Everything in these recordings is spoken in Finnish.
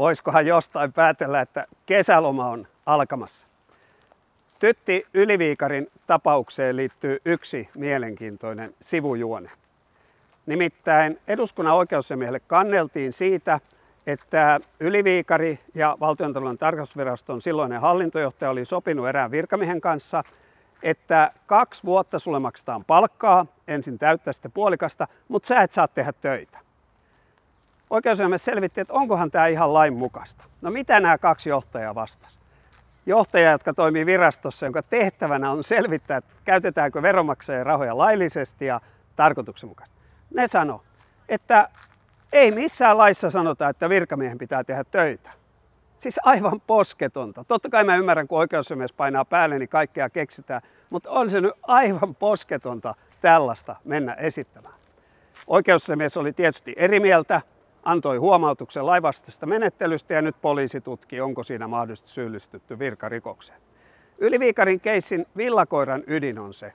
Voisikohan jostain päätellä, että kesäloma on alkamassa? Tytti Yliviikarin tapaukseen liittyy yksi mielenkiintoinen sivujuone. Nimittäin eduskunnan oikeusasiamiehelle kanneltiin siitä, että Yliviikari ja valtiontalouden tarkastusviraston silloinen hallintojohtaja oli sopinut erään virkamiehen kanssa, että kaksi vuotta sulle maksetaan palkkaa, ensin täyttä sitten puolikasta, mutta sä et saa tehdä töitä. Oikeusasiamies selvitti, että onkohan tämä ihan lain mukaista. No mitä nämä kaksi johtajaa vastasi? Johtajia, jotka toimii virastossa, jonka tehtävänä on selvittää, että käytetäänkö veronmaksajien rahoja laillisesti ja tarkoituksenmukaisesti. Ne sano, että ei missään laissa sanota, että virkamiehen pitää tehdä töitä. Siis aivan posketonta. Totta kai mä ymmärrän, kun oikeusasiamies painaa päälle, niin kaikkea keksitään, mutta on se nyt aivan posketonta tällaista mennä esittämään. Oikeusasiamies oli tietysti eri mieltä, antoi huomautuksen laivastisesta menettelystä ja nyt poliisi tutkii, onko siinä mahdollisesti syyllistytty virkarikokseen. Yliviikarin keissin villakoiran ydin on se,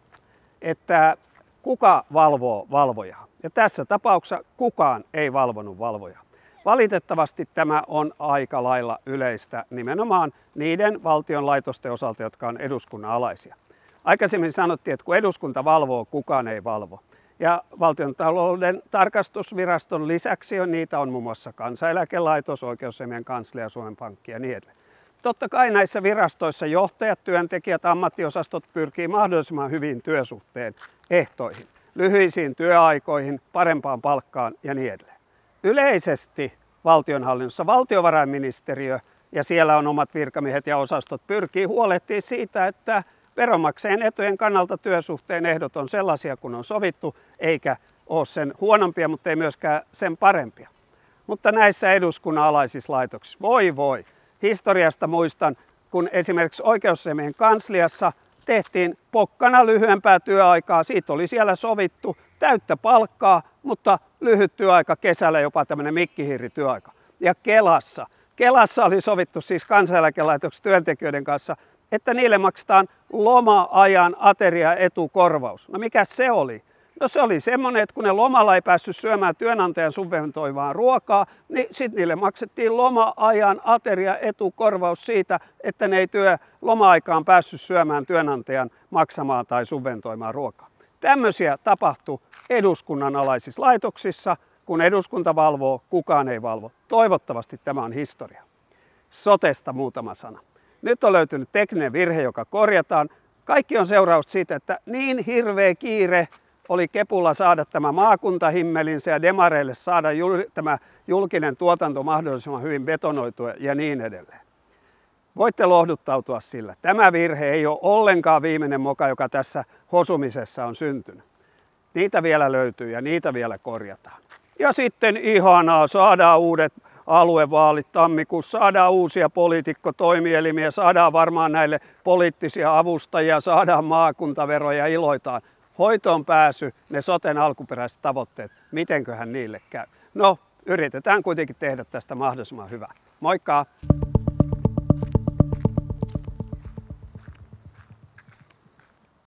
että kuka valvoo valvojaa. Ja tässä tapauksessa kukaan ei valvonut valvojaa. Valitettavasti tämä on aika lailla yleistä nimenomaan niiden valtion laitosten osalta, jotka on eduskunnan alaisia. Aikaisemmin sanottiin, että kun eduskunta valvoo, kukaan ei valvo. Ja valtion talouden tarkastusviraston lisäksi on niitä on muun muassa kansaneläkelaitos, oikeusasiamien kanslia, Suomen Pankki ja niin edelleen. Totta kai näissä virastoissa johtajat, työntekijät, ammattiosastot pyrkii mahdollisimman hyvin työsuhteen ehtoihin, lyhyisiin työaikoihin, parempaan palkkaan ja niin edelleen. Yleisesti valtionhallinnossa valtiovarainministeriö ja siellä on omat virkamiehet ja osastot pyrkii huolehtimaan siitä, että veronmaksajien etujen kannalta työsuhteen ehdot on sellaisia kuin on sovittu, eikä ole sen huonompia, mutta ei myöskään sen parempia. Mutta näissä eduskunnan alaisissa laitoksissa, voi voi, historiasta muistan, kun esimerkiksi oikeusasiamiehen kansliassa tehtiin pokkana lyhyempää työaikaa, siitä oli siellä sovittu täyttä palkkaa, mutta lyhyt työaika kesällä jopa tämmöinen mikkihiirityöaika. Ja Kelassa, Kelassa oli sovittu siis kansaneläkelaitoksen työntekijöiden kanssa että niille maksetaan loma-ajan ateria etukorvaus. No mikä se oli? No se oli semmoinen, että kun ne lomalla ei päässyt syömään työnantajan subventoivaa ruokaa, niin sitten niille maksettiin loma-ajan ateria etukorvaus siitä, että ne ei työ loma-aikaan päässyt syömään työnantajan maksamaan tai subventoimaan ruokaa. Tämmöisiä tapahtui eduskunnan alaisissa laitoksissa. Kun eduskunta valvoo, kukaan ei valvo. Toivottavasti tämä on historia. Sotesta muutama sana. Nyt on löytynyt tekninen virhe, joka korjataan. Kaikki on seuraus siitä, että niin hirveä kiire oli Kepulla saada tämä maakuntahimmelinsä ja demareille saada jul, tämä julkinen tuotanto mahdollisimman hyvin betonoitua ja niin edelleen. Voitte lohduttautua sillä. Tämä virhe ei ole ollenkaan viimeinen moka, joka tässä hosumisessa on syntynyt. Niitä vielä löytyy ja niitä vielä korjataan. Ja sitten ihanaa, saadaan uudet aluevaalit tammikuussa, saadaan uusia poliitikkotoimielimiä, saadaan varmaan näille poliittisia avustajia, saadaan maakuntaveroja, iloitaan. Hoitoon pääsy, ne soten alkuperäiset tavoitteet, mitenköhän niille käy? No, yritetään kuitenkin tehdä tästä mahdollisimman hyvä. Moikka!